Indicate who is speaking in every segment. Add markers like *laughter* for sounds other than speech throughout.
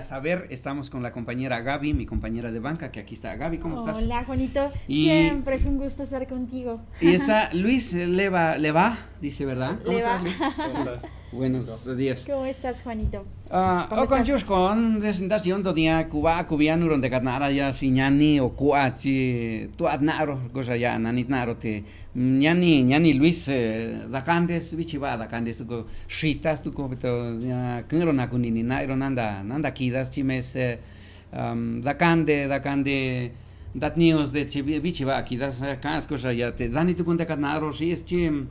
Speaker 1: a saber, estamos con la compañera Gaby, mi compañera de banca, que aquí está. Gaby, ¿cómo estás?
Speaker 2: Hola, Juanito. Siempre es un gusto estar contigo.
Speaker 1: Y está Luis Leva, Leva, dice, ¿verdad?
Speaker 2: ¿Cómo estás,
Speaker 1: Luis? Buenos días.
Speaker 2: ¿Cómo estás, Juanito?
Speaker 1: Ah, o con chus con presentación do dia kuba kubian uron de katnara ya si ñani o kua chi tu adnaro cosa ya nanit naro te ñani ñani Luis eh, dakandes bichiba dakandes tu ko shitas tu ko to ya kero na kunini na iro nanda nanda kidas chimes eh, um, dakande dakande dat nios de chi bichiba kidas kas cosa ya te dani tu kun de katnaro si es chim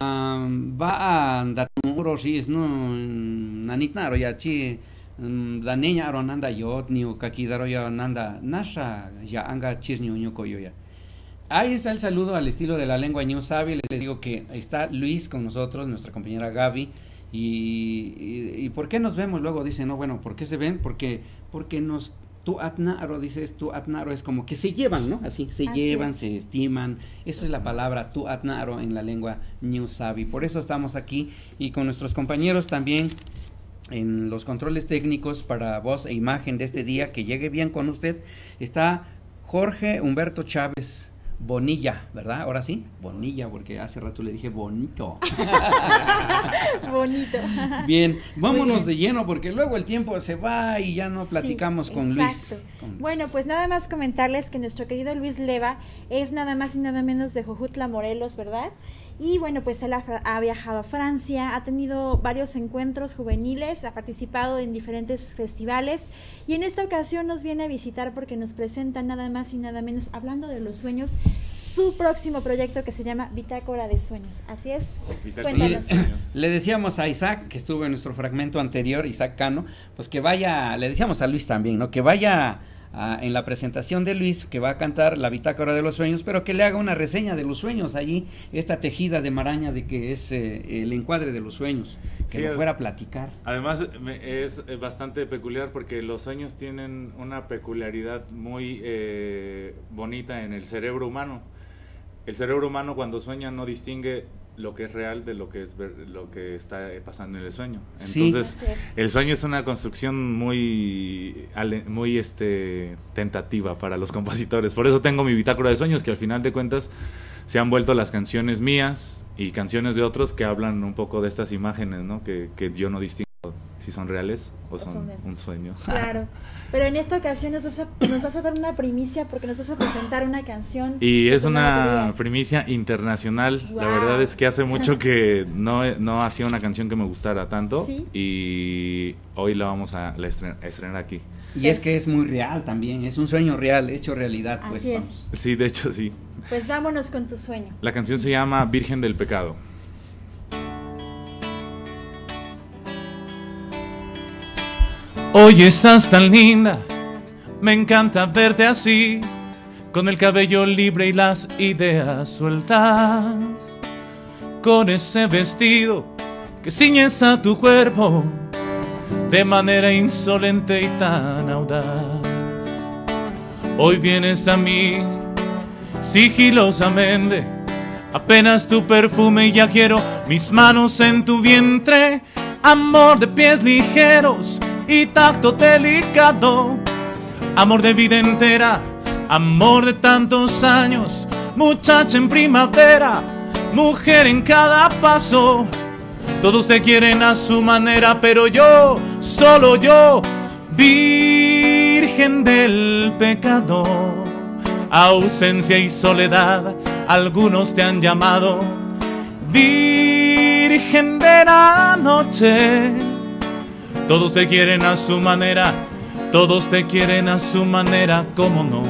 Speaker 1: Um, ba da uro si no nanitnaro ya chi da niña ro nanda yo ni o kakidaro ya nanda nasha ya anga chisni uñuko yo ya Ahí está el saludo al estilo de la lengua New Sabi. Les digo que está Luis con nosotros, nuestra compañera Gaby. Y, y, y, ¿por qué nos vemos? Luego dice, no, bueno, ¿por qué se ven? Porque, porque nos tu atnaro, dices tu atnaro, es como que se llevan, ¿no? Así, se
Speaker 2: Así
Speaker 1: llevan,
Speaker 2: es.
Speaker 1: se estiman. Esa es la palabra tu atnaro en la lengua New Sabi. Por eso estamos aquí y con nuestros compañeros también en los controles técnicos para voz e imagen de este día, que llegue bien con usted, está Jorge Humberto Chávez. Bonilla, ¿verdad? Ahora sí, Bonilla, porque hace rato le dije bonito. *laughs*
Speaker 2: Bonito.
Speaker 1: Bien, vámonos
Speaker 2: bien.
Speaker 1: de lleno porque luego el tiempo se va y ya no platicamos
Speaker 2: Sí,
Speaker 1: con
Speaker 2: exacto.
Speaker 1: Luis. Con-
Speaker 2: Bueno, pues nada más comentarles que nuestro querido Luis Leva es nada más y nada menos de Jojutla, Morelos, ¿verdad? Y bueno, pues él ha, viajado a Francia, ha tenido varios encuentros juveniles, ha participado en diferentes festivales y en esta ocasión nos viene a visitar porque nos presenta nada más y nada menos, hablando de los sueños, su próximo proyecto que se llama Bitácora de Sueños. Así es.
Speaker 3: Bitácora
Speaker 1: Y
Speaker 2: Cuéntanos.
Speaker 3: de sueños.
Speaker 1: le decíamos a Isaac, que estuvo en nuestro fragmento anterior, Isaac Cano, pues que vaya, le decíamos a Luis también, ¿no? Que vaya a- en la presentación de Luis, que va a cantar la bitácora de los sueños, pero que le haga una reseña de los sueños allí, esta tejida de maraña de que es eh, el encuadre de los sueños, que
Speaker 3: Sí,
Speaker 1: lo fuera a platicar.
Speaker 3: Además es eh, bastante peculiar porque los sueños tienen una peculiaridad muy eh, bonita en el cerebro humano. El cerebro humano cuando sueña no distingue lo que es real de lo que es ver- lo que está eh, pasando en el sueño. Entonces, el sueño es una construcción muy muy este tentativa para los compositores. Por eso tengo mi bitácora de sueños que al final de cuentas se han vuelto las canciones mías y canciones de otros que hablan un poco de estas imágenes, ¿no? Que, que yo no distingo si son reales o
Speaker 2: O
Speaker 3: son
Speaker 2: son
Speaker 3: un sueño. *laughs*
Speaker 2: Claro. Pero en esta ocasión nos vas, a, nos vas a dar una primicia porque nos vas a presentar una canción.
Speaker 3: Y es una primicia internacional. La
Speaker 2: Wow.
Speaker 3: verdad es que hace mucho que *laughs* no, no hacía una canción que me gustara tanto.
Speaker 2: Sí.
Speaker 3: Y hoy la vamos a, la estren- a estrenar aquí.
Speaker 1: Y es que es muy real también, es un sueño real, hecho realidad, pues
Speaker 2: Así es.
Speaker 1: vamos.
Speaker 3: Sí, de hecho sí.
Speaker 2: Pues vámonos con tu sueño.
Speaker 3: La canción se llama Virgen del Pecado. Hoy estás tan linda, me encanta verte así, con el cabello libre y las ideas sueltas, con ese vestido que ciñes a tu cuerpo de manera insolente y tan audaz. Hoy vienes a mí sigilosamente. Apenas tu perfume y ya quiero mis manos en tu vientre. Amor de pies ligeros y tacto delicado. Amor de vida entera, amor de tantos años. Muchacha en primavera, mujer en cada paso. Todos te quieren a su manera, pero yo, solo yo, virgen del pecado, ausencia y soledad, algunos te han llamado virgen de la noche. Todos te quieren a su manera, todos te quieren a su manera, ¿cómo no?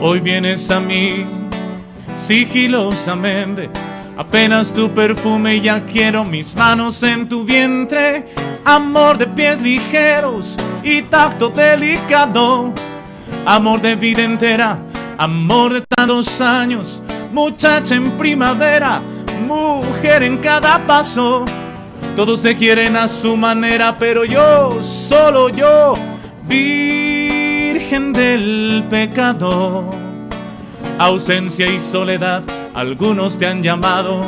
Speaker 3: Hoy vienes a mí sigilosamente. Apenas tu perfume ya quiero mis manos en tu vientre. Amor de pies ligeros y tacto delicado. Amor de vida entera, amor de tantos años. Muchacha en primavera, mujer en cada paso. Todos te quieren a su manera, pero yo, solo yo, virgen del pecado. Ausencia y soledad, algunos te han llamado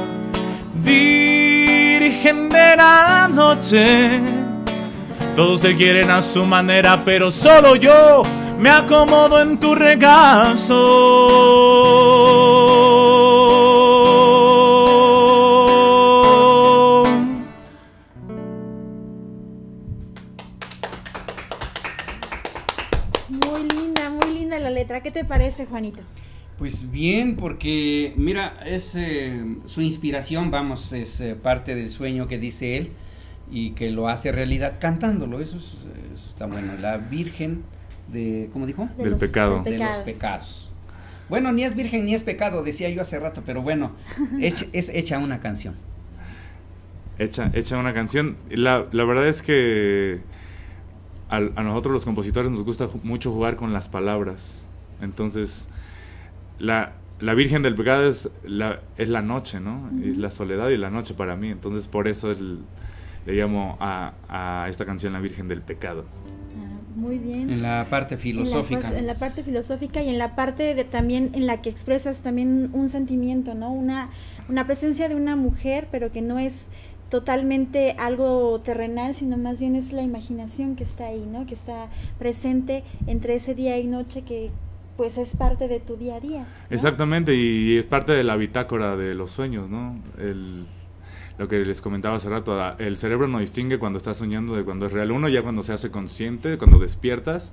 Speaker 3: Virgen de la noche. Todos te quieren a su manera, pero solo yo me acomodo en tu regazo.
Speaker 2: Te parece, Juanito?
Speaker 1: Pues bien, porque mira, es eh, su inspiración, vamos, es eh, parte del sueño que dice él y que lo hace realidad cantándolo. Eso, es- eso está bueno. La Virgen de, ¿cómo dijo?
Speaker 2: De
Speaker 3: Del
Speaker 2: los-
Speaker 3: pecado.
Speaker 1: De los pecados. Bueno, ni es virgen ni es pecado, decía yo hace rato, pero bueno, *laughs* es, es hecha una canción.
Speaker 3: Hecha, hecha una canción. La, la verdad es que al- a, nosotros los compositores nos gusta mucho jugar con las palabras. Entonces, la, la Virgen del Pecado es la, es la noche, ¿no? Es la soledad y la noche para mí. Entonces, por eso es el- le llamo a, a esta canción la Virgen del Pecado.
Speaker 2: Ah, muy bien.
Speaker 1: En la parte filosófica.
Speaker 2: En la, pas- en la parte filosófica y en la parte de también en la que expresas también un sentimiento, ¿no? Una, una presencia de una mujer, pero que no es totalmente algo terrenal, sino más bien es la imaginación que está ahí, ¿no? Que está presente entre ese día y noche que pues es parte de tu día a día.
Speaker 3: Exactamente, y es parte de la bitácora de los sueños, ¿no? El, lo que les comentaba hace rato, a- el cerebro no distingue cuando estás soñando de cuando es real. Uno ya cuando se hace consciente, cuando despiertas,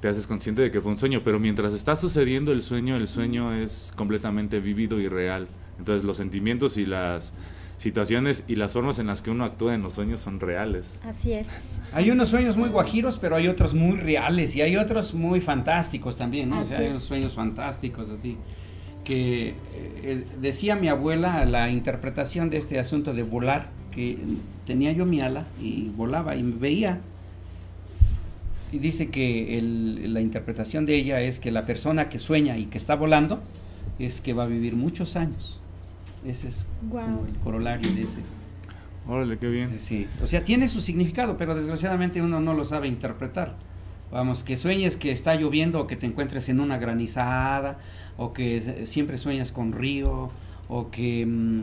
Speaker 3: te haces consciente de que fue un sueño, pero mientras está sucediendo el sueño, el sueño es completamente vívido y real. Entonces los sentimientos y las situaciones y las formas en las que uno actúa en los sueños son reales.
Speaker 2: Así es.
Speaker 1: Hay unos sueños muy guajiros, pero hay otros muy reales y hay otros muy fantásticos también, ¿no? O sea,
Speaker 2: Así
Speaker 1: hay unos sueños fantásticos así. Que eh, eh, decía mi abuela la interpretación de este asunto de volar, que tenía yo mi ala y volaba y me veía. Y dice que el- la interpretación de ella es que la persona que sueña y que está volando es que va a vivir muchos años. Ese es como el corolario de ese.
Speaker 3: Órale, qué bien.
Speaker 1: Sí, sí. O sea, tiene su significado, pero desgraciadamente uno no lo sabe interpretar. Vamos, que sueñes que está lloviendo o que te encuentres en una granizada, o que s- siempre sueñas con río, o que, mm,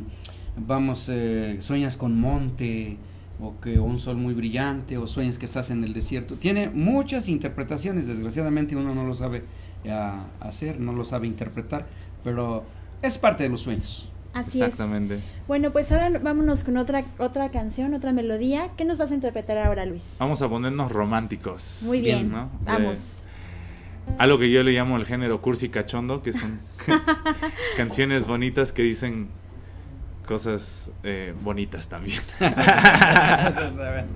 Speaker 1: vamos, eh, sueñas con monte, o que un sol muy brillante, o sueñas que estás en el desierto. Tiene muchas interpretaciones, desgraciadamente uno no lo sabe ah, hacer, no lo sabe interpretar, pero es parte de los sueños.
Speaker 2: Así es.
Speaker 3: Exactamente.
Speaker 2: Bueno, pues ahora vámonos con otra otra canción, otra melodía. ¿Qué nos vas a interpretar ahora, Luis?
Speaker 3: Vamos a ponernos románticos.
Speaker 2: Muy bien.
Speaker 3: ¿no? De-
Speaker 2: Vamos.
Speaker 3: algo que yo le llamo el género cursi cachondo, que son *laughs* canciones bonitas que dicen cosas eh, bonitas también. *laughs* *laughs*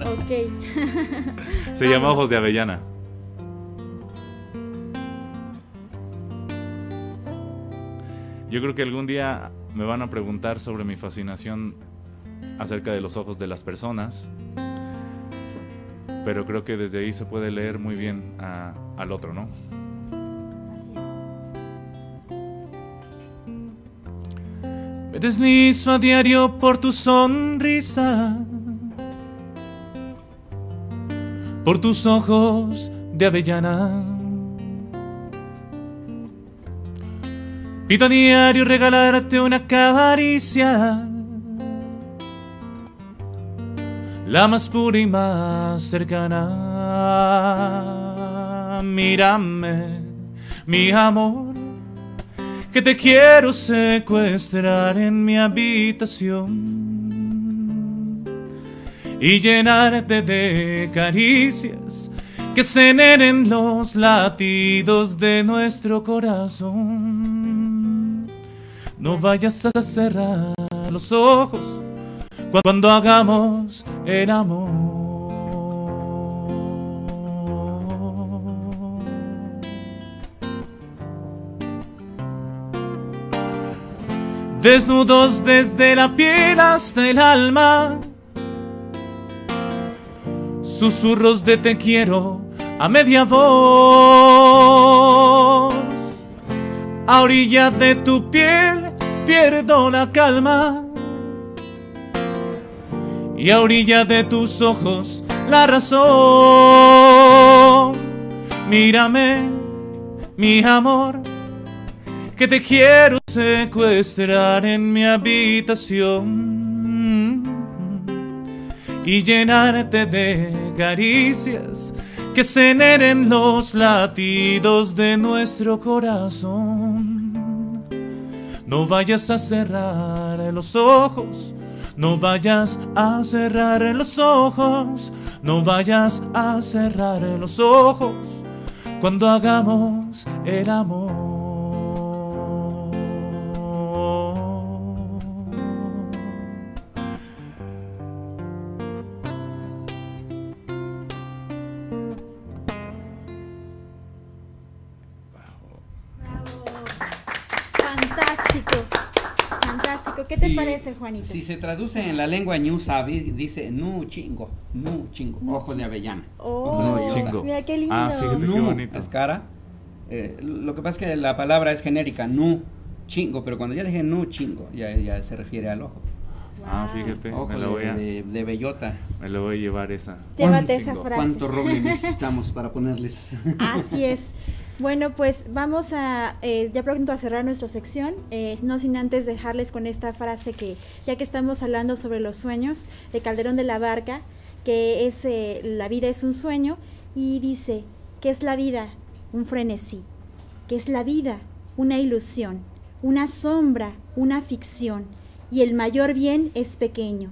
Speaker 2: Ok.
Speaker 3: Se llama. Ojos de Avellana. Yo creo que algún día me van a preguntar sobre mi fascinación acerca de los ojos de las personas, pero creo que desde ahí se puede leer muy bien al otro, ¿no? Me deslizo a diario por tu sonrisa, por tus ojos de avellana. Pido a diario regalarte una caricia, la más pura y más cercana. Mírame, mi amor que te quiero secuestrar en mi habitación y llenarte de caricias que ceneren los latidos de nuestro corazón. No vayas a cerrar los ojos cuando hagamos el amor. desnudos desde la piel hasta el alma. Susurros de te quiero a media voz. A orilla de tu piel pierdo la calma. Y a orilla de tus ojos la razón. Mírame, mi amor que te quiero secuestrar en mi habitación. y llenarte de caricias que ceneren los latidos de nuestro corazón. No vayas a cerrar los ojos, no vayas a cerrar los ojos, no vayas a cerrar los ojos. Cuando hagamos el amor.
Speaker 2: ¿Qué te
Speaker 1: Sí,
Speaker 2: parece, Juanito?
Speaker 1: Si se traduce en la lengua ñu sabi, dice nu chingo, nu chingo,
Speaker 2: Nu
Speaker 1: ojo de avellana.
Speaker 2: Oh,
Speaker 3: chingo.
Speaker 2: mira qué lindo.
Speaker 3: Ah, fíjate. qué bonito.
Speaker 1: es cara. Eh, lo que pasa es que la palabra es genérica, nu chingo, pero cuando ya dije nu chingo, ya, ya se refiere al ojo.
Speaker 3: Ah, fíjate,
Speaker 1: Ojo
Speaker 3: me
Speaker 1: de,
Speaker 3: la voy a,
Speaker 1: de- de bellota.
Speaker 3: me la voy a llevar esa.
Speaker 2: Llévate esa frase.
Speaker 1: ¿Cuánto roble *laughs* necesitamos para ponerles?
Speaker 2: Así es. Bueno, pues vamos a eh, ya pronto a cerrar nuestra sección, eh, no sin antes dejarles con esta frase que, ya que estamos hablando sobre los sueños, de Calderón de la Barca, que es eh, la vida es un sueño, y dice, ¿qué es la vida? Un frenesí. ¿Qué es la vida? Una ilusión, una sombra, una ficción, y el mayor bien es pequeño,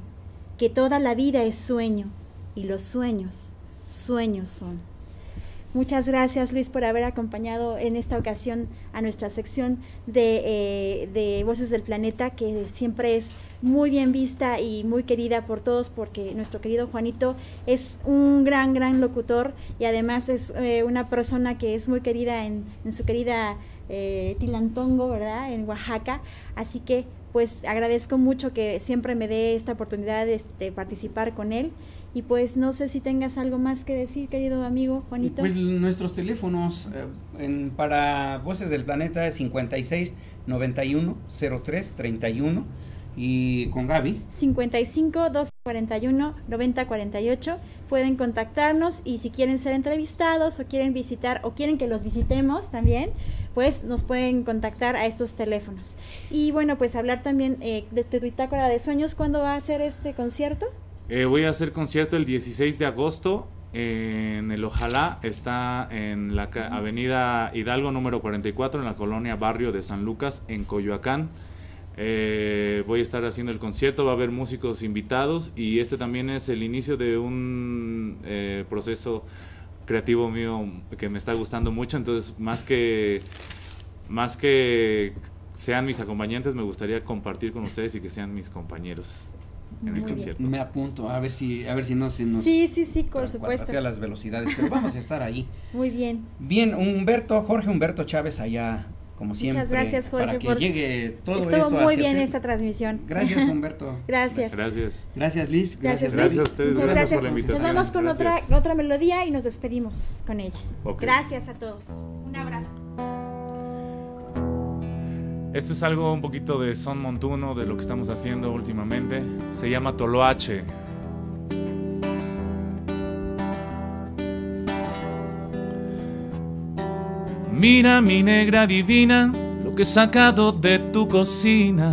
Speaker 2: que toda la vida es sueño, y los sueños, sueños son. Muchas gracias Luis por haber acompañado en esta ocasión a nuestra sección de, eh, de Voces del Planeta, que siempre es muy bien vista y muy querida por todos, porque nuestro querido Juanito es un gran, gran locutor y además es eh, una persona que es muy querida en, en su querida eh, Tilantongo, ¿verdad? En Oaxaca. Así que pues agradezco mucho que siempre me dé esta oportunidad de, de participar con él. Y pues no sé si tengas algo más que decir, querido amigo Juanito.
Speaker 1: Pues nuestros teléfonos eh, en- para Voces del Planeta es 56 91 03 31 y con Gaby
Speaker 2: 55 241 90 48 pueden contactarnos y si quieren ser entrevistados o quieren visitar o quieren que los visitemos también pues nos pueden contactar a estos teléfonos y bueno pues hablar también eh, de tu bitácora de sueños ¿cuándo va a ser este concierto?
Speaker 3: Eh, voy a hacer concierto el 16 de agosto en el Ojalá. Está en la avenida Hidalgo número 44 en la colonia Barrio de San Lucas en Coyoacán. Eh, voy a estar haciendo el concierto, va a haber músicos invitados y este también es el inicio de un eh, proceso creativo mío que me está gustando mucho. Entonces, más que, más que sean mis acompañantes, me gustaría compartir con ustedes y que sean mis compañeros en el
Speaker 2: Muy bien.
Speaker 3: concierto.
Speaker 1: me apunto a ver si a ver si no se nos
Speaker 2: sí, sí, sí, por supuesto
Speaker 1: cuatrapea las velocidades, pero vamos a estar ahí. *laughs*
Speaker 2: muy bien
Speaker 1: Bien, Humberto, Jorge Humberto Chávez allá como
Speaker 2: Muchas
Speaker 1: siempre
Speaker 2: gracias, Jorge,
Speaker 1: para que
Speaker 2: por-
Speaker 1: llegue todo
Speaker 2: estuvo
Speaker 1: esto a
Speaker 2: muy bien esta transmisión
Speaker 1: Gracias *laughs* Humberto.
Speaker 2: gracias
Speaker 3: Gracias.
Speaker 1: Gracias Liz.
Speaker 2: Gracias,
Speaker 3: Gracias
Speaker 2: Luis.
Speaker 3: a ustedes,
Speaker 2: Muchas
Speaker 3: gracias
Speaker 2: gracias.
Speaker 3: por la
Speaker 2: Nos
Speaker 3: invitación.
Speaker 2: vamos con otra,
Speaker 3: Gracias.
Speaker 2: otra melodía y nos despedimos con ella.
Speaker 3: Ok.
Speaker 2: Gracias a todos. Un abrazo.
Speaker 3: Esto es algo un poquito de son montuno de lo que estamos haciendo últimamente. Se llama Toloache. Mira mi negra divina, lo que he sacado de tu cocina.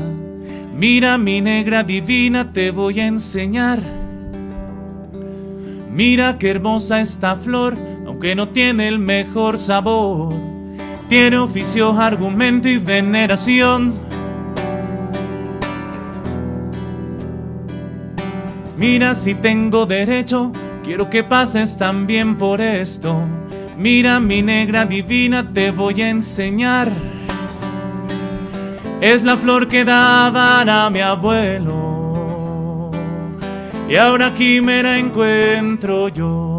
Speaker 3: Mira mi negra divina, te voy a enseñar. Mira qué hermosa esta flor, aunque no tiene el mejor sabor. Tiene oficio, argumento y veneración. Mira si tengo derecho, quiero que pases también por esto. Mira mi negra divina, te voy a enseñar. Es la flor que daban a mi abuelo. Y ahora aquí me la encuentro yo.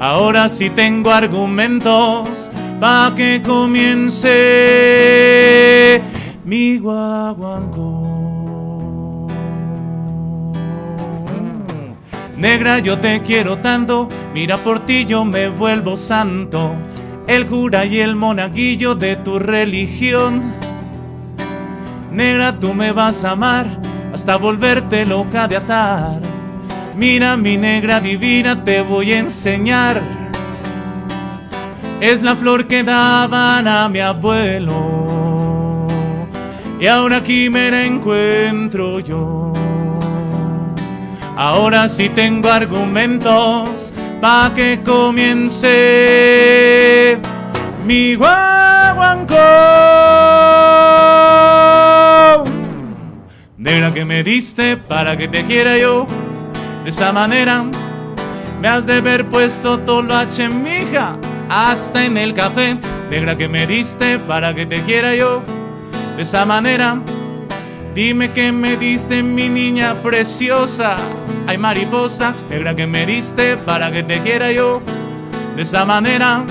Speaker 3: Ahora sí tengo argumentos para que comience mi guaguancó. Negra, yo te quiero tanto, mira por ti yo me vuelvo santo, el cura y el monaguillo de tu religión. Negra, tú me vas a amar hasta volverte loca de atar. Mira mi negra divina, te voy a enseñar. Es la flor que daban a mi abuelo. Y ahora aquí me la encuentro yo. Ahora sí tengo argumentos pa' que comience mi guaguancó. Negra que me diste para que te quiera yo, de esa manera me has de haber puesto todo lo H mija, hasta en el café. Negra que me diste para que te quiera yo, de esa manera. Dime que me diste mi niña preciosa, ay mariposa, negra que me diste para que te quiera yo, de esa manera.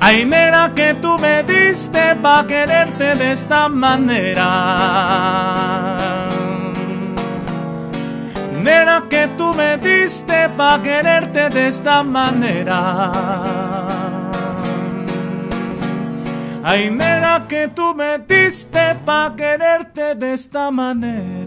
Speaker 3: Ay, negra que tú me diste pa' quererte de esta manera. Nena que tú me diste pa' quererte de esta manera. Ay, nena que tú me diste pa' quererte de esta manera.